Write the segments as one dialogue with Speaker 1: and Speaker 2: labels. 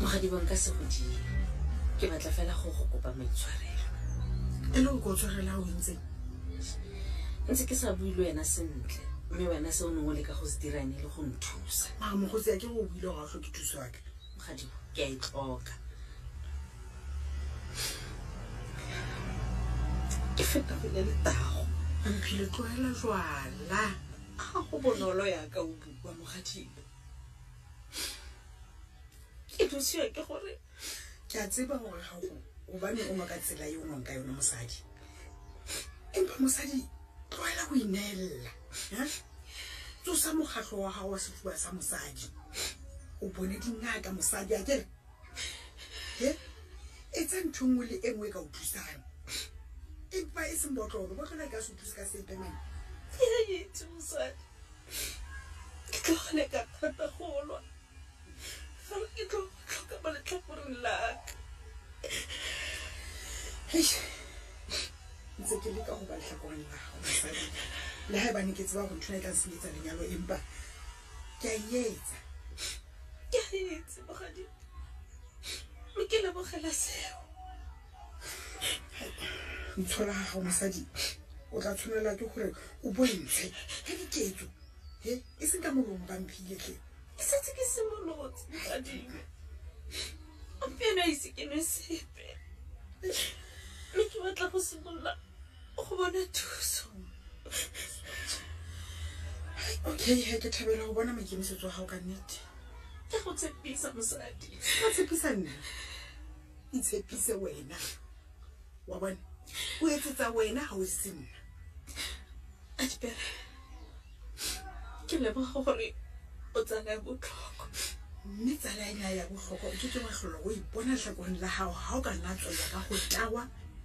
Speaker 1: mogadi bang ka segodie ke batla fela go go kopa maitshwarelo
Speaker 2: e le nko o tshwarela o ntse
Speaker 1: ntse ke sa bui le wena sentle mme wena se o neng o leka go se dirang e le go nthusa
Speaker 2: a mogotsi a ke go buile go atlho ke thuso yaka
Speaker 1: mogadi ke a e tlhoka ke feta go ya letago
Speaker 2: mphile tloela jwala
Speaker 1: ga go bonolo yaka o bua mogadibo ke thusiwa ke gore
Speaker 2: ke a tseba gore ga go obane o ngwa ka tsela e o ngwang ka yone mosadi empa mosadi tlwaela go ineelela tsosa mogatlho wa gago wa sefuwa sa mosadi o bone dingaka mosadi a kere e e tsa ntho e nngwe le e nngwe e ka o thusang empa e seng botlolo botlolo e ka se o thuse ka
Speaker 1: sepe mane ke tlo go leka thata golwa fela ke tlo tlhoka ba letlhakoreng la ka
Speaker 2: ntse ke leka go ba letlhakoreng la gago basadi le ga e bane ke tseba go ntlhona e tla senyetsa lenyalo empa ke a etsa
Speaker 1: ke a etse bogadi mme ke lebogela seo
Speaker 2: ntshola gago mosadi o tla tshwanela ke gore o bontshe ka diketso e e seng ka molomo ba mphiletlhe
Speaker 1: ke setse ke simolotse gadimo gompieno a ise ke ne sepe mme ke batla go simolola go bona thuso
Speaker 2: okay he ke thabela go bona maikemisetso wa gago ka nnete
Speaker 1: ke go tshepisa mosadi
Speaker 2: go tshepisa nna itshepise wena wa bone o etsetsa wena ga o se nna
Speaker 1: ajbere ke leboga gore o tsala ya botlhoko
Speaker 2: mme tsala ena ya botlhoko o ke ke matlholo o ipona tlhakong la gago ga o ka nna tsela ka go tawa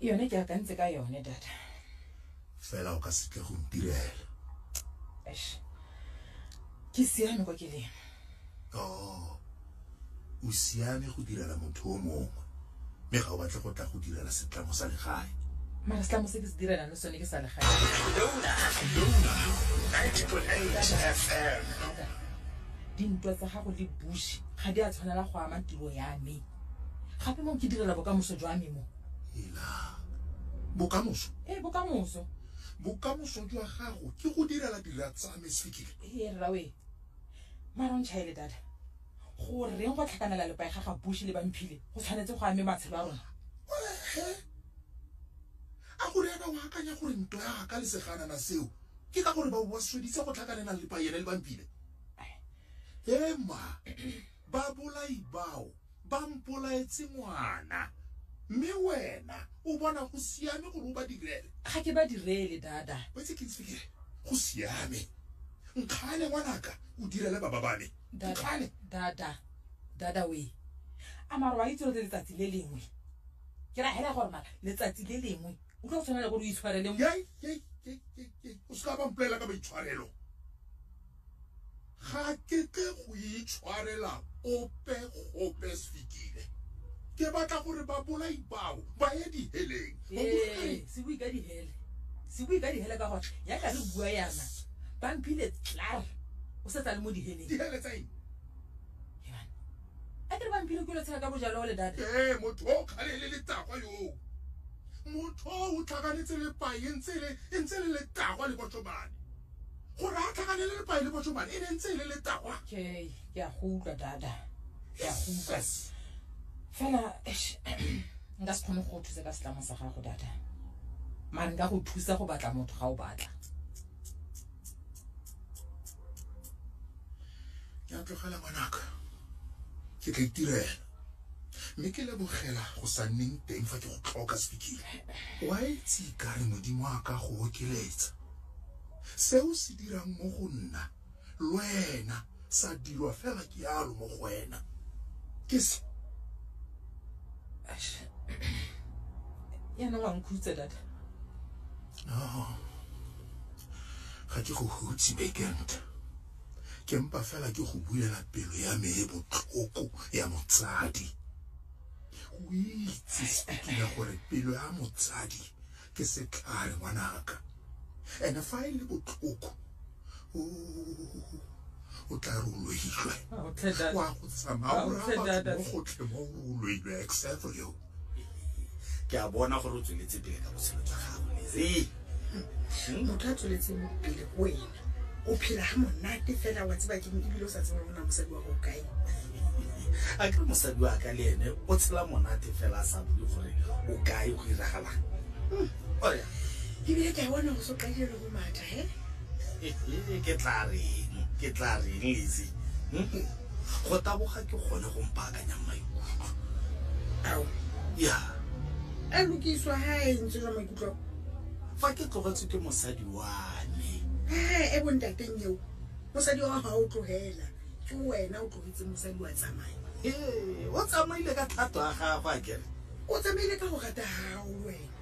Speaker 3: yone ke akantse ka yone data
Speaker 4: fela o ka seke go ntirela
Speaker 3: ke siame kwa ke leng
Speaker 4: oh, o siame go direla motho o mongwe mme ga o batle go tla go direla setlamo sa legae
Speaker 3: mara setlamo se ke se direlang le sone ke sa legae dintwa tsa gago le bush ga di a tshwanela go ama tiro ya me gape mo ke direla bokamoso jwa me mo
Speaker 4: ela bokamoso
Speaker 3: ee bokamoso
Speaker 4: bokamoso jwa gago ke go direla dira tsa me sekile
Speaker 3: ee rrawe marontšha ele data go reng go tlhakanela lepae ga ga bushi le bamphile go tshwanetse go ame matshelo a rona
Speaker 4: a gore yana o akanya gore nto ya ka leseganana seo ke ka gore ba ba sweditse go tlhakanela lepae ene le bamphile ee ma babolai bao ba mpolaetse ngwana mme wena o bona go siame gore o ba direle
Speaker 3: ga ke ba direle dada
Speaker 4: wetse ke ntse ke go siame nkgale ngwanaka o direle baba ba
Speaker 3: me
Speaker 4: nkgale
Speaker 3: dada dada we a maro wa itse gore letsatsi le lengwe ke ra hela gore mara letsatsi le lengwe o tlo go tshwanela gore o itshwarele
Speaker 4: o seka ba mpolela ka boitshwarelo ga ke ke go itshwarela ope gope sefikile ke batla gore ba bolai bao ba ye diheleng
Speaker 3: ee, se bue ka dihele se bue ka dihele ka gore ya ka re bua yana bampile tlar o setsa le mo diheleng
Speaker 4: dihele tsa eng
Speaker 3: a kere bampile kulo tshela ka bojalo le data
Speaker 4: ee motho o kgale le letakwa yoo motho o tlhakanetse le paye ntse le letagwa le botho bane go raya kagane le lepae le botsomane e ne ntse e le letawa
Speaker 3: ke ke a go utlwa dada ke a go utlwa Yes. fela eish, nka se kgone go go thusa ka setlamo sa gago dada mare nka go thusa go batla motho ga o batla
Speaker 4: ke a tlogela ngwanaka ke tla itirela mme ke lebogela go sa nneng teng fa ke go tlhoka sepikile wa itse ka re modimo a ka go okeletsa seo se dirang mo go nna le wena sa dirwa fela ke yalo mo go wena ke se
Speaker 3: yana wa nkhutse data
Speaker 4: oh. ga ke go hutse bekenta ke mpa fela ke go bulela pelo ya me e botlhoko ya motsadi o itse sepikile gore pelo ya motsadi ke setlhare ngwanaka and fa e le botlhoko o tla re o loilwe wa go tsamaya o
Speaker 3: raba
Speaker 4: mo gotlhe mo o loilwe except for you
Speaker 5: ke a bona gore o tsweletse pele ka botshelo jwa gago lere hmm?
Speaker 2: motho a tsweletseng pele ko ena o phela ga monate fela wa tseba ke ebile o sa tseba rona mosadi wa go kae
Speaker 5: a ke mosadi wa ka le ene o tshela monate fela a sa bule gore o kae go iragalang hmm. oya
Speaker 2: ebile ke a bona go so kaile le go matha he
Speaker 5: ke tla reng ke tla reng lese hmm? go taboga ke gone go mpaakanyang maikutlo
Speaker 2: ao
Speaker 5: ya
Speaker 2: a lokiswa ga e ntse jwa maikutlo
Speaker 5: fa ke tlogetswe ke mosadi wa me
Speaker 2: e bontateng eo mosadi wa ga o tlogela ke wena o tlogetse mosadi wa tsamaya
Speaker 5: ee o tsamaile ka thato a gagwe a kere
Speaker 2: o tsamaile ka go rata gago wena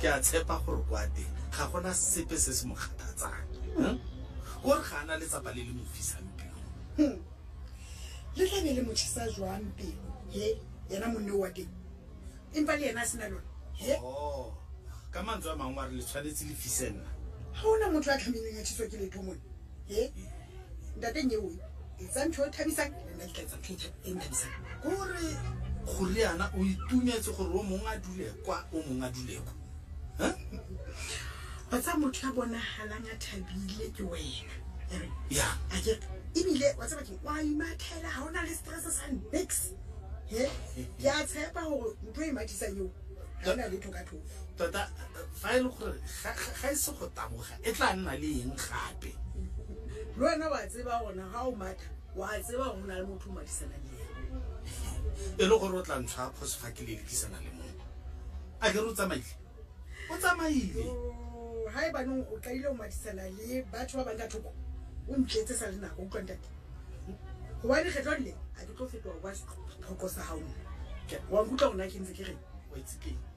Speaker 5: ke a tshepa gore kwa teng ga gona sepe se se mo kgathatsang hmm? gore ga ana letsapa le le mo fisang pelo hmm.
Speaker 2: le tla be le motšhisa jwang pelo he yena monne wa teng empa le yena a sena lone he
Speaker 5: oh, ka mantswe a mangwe a re le tshwanetse le fise nna
Speaker 2: ga ona motho a tlhamileng a tšhiswa ke letho mone e ntate nyewe e tsa ntho e thabisang le nna ke tsa ntho e nthabisang
Speaker 5: kore gore yana o itumetse gore o mongwe a dule kwa o mongwe a dule kwa
Speaker 2: ba tsa motho ya bonagalang a thabile ke wena
Speaker 5: ya
Speaker 2: ebile wa tsaba ke wa imathela ga o na le stress sa nix e ke a tshepa gore ntho e matisang eo ga o na le thoka thofu
Speaker 5: tota fa e le gore ga e se go taboga e tla nna le eng gape
Speaker 2: le wena wa tseba gona ga o matha wa tseba go na le motho o madisanang le
Speaker 5: e le gore o tla ntshwa phoso ga ke le lekisana le mongwe a ke re o tsamaile o tsamaile
Speaker 2: ga e baneng o tlaile o madisana le batho ba bang ka thoko o ntletse sa le nako utlwantate gobane kgetlho le a ke tlo fetoa kwa tlhoko sa
Speaker 5: gaone
Speaker 2: wa nkutlwa gona ke ntse ke reng
Speaker 5: wa itse keng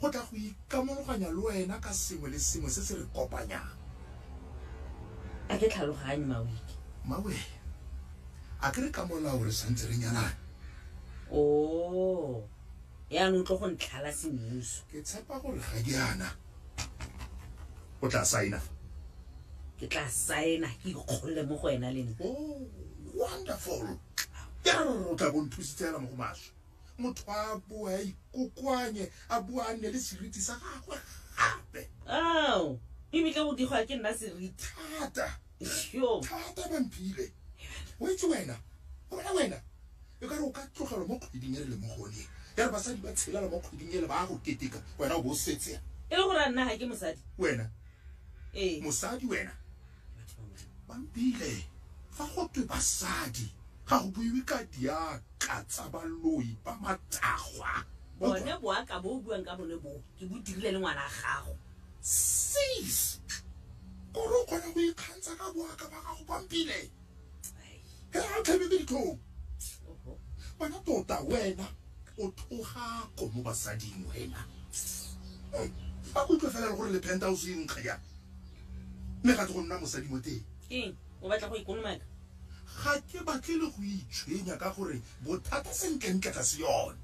Speaker 2: go
Speaker 4: tla go ikamologanya le wena ka sengwe le sengwe se se re kopanyang
Speaker 1: a ke tlhaloganye mawiki
Speaker 4: mawe a ke re ka molao re santse re nyalane
Speaker 1: o oh, yaanong tlo go ntlhala semmuso
Speaker 4: ke tshepa gore ga di ana o tla saena fa
Speaker 1: ke tla saena ke ikgolole mo go ena le nna
Speaker 4: oh, wonderful ya o tla bo nthusitse mo go maswe motho a boe a ikokoanye a boa a nne le seriti sa gagwe gape
Speaker 1: ao ebile go dikgwa ke nna seriti
Speaker 4: thata
Speaker 1: yo
Speaker 4: thata bampile o itse wena o bona wena e ka re o ka tlogelwa mo kgweding e re le mo gone ya re basadi ba tshelela mo kgweding e le ba go keteka wena o bo o setsea
Speaker 1: e le gore a nna ga ke mosadi
Speaker 4: wena
Speaker 1: ee
Speaker 4: mosadi wena bampile fa go twe basadi ga go buiwe ka diaka tsa baloi ba matagwa
Speaker 1: bone boaka bo o buang ka bone bo ke bo dirile le ngwana gago
Speaker 4: sis kore o kgona go ikgantsha ka boaka ba gago bampile he a tlhabetse ditlhong bona tota wena o thoga ko mo basading wena ba kutlwe fela le gore le penta o se nkga jang mme ga tse go nna mosadi mo teng
Speaker 1: eng o batla go ikolomaka
Speaker 4: ga ke batle le go itshwenya ka gore bothata sentlentle ga se yone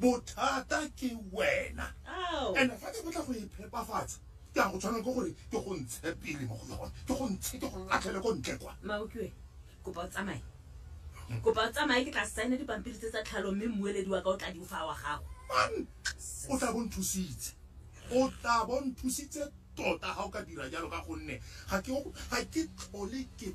Speaker 4: bothata ke wena
Speaker 1: ao
Speaker 4: and fa ke batla go e phepafatsa ke a go tshwanela ke gore ke go ntshe pele mo go yone ke go ntshe ke go latlhele ko ntle kwa
Speaker 1: maokiwe kopa o tsamaye kopa o tsamaye ke tla saena dipampiri tse tsa tlhalo mme mmueledi wa ka o tla di fa wa gago
Speaker 4: o tla bo nthusitse o tla bo nthusitse tota ga o ka dira jalo ka gonne ga ke tlhole ke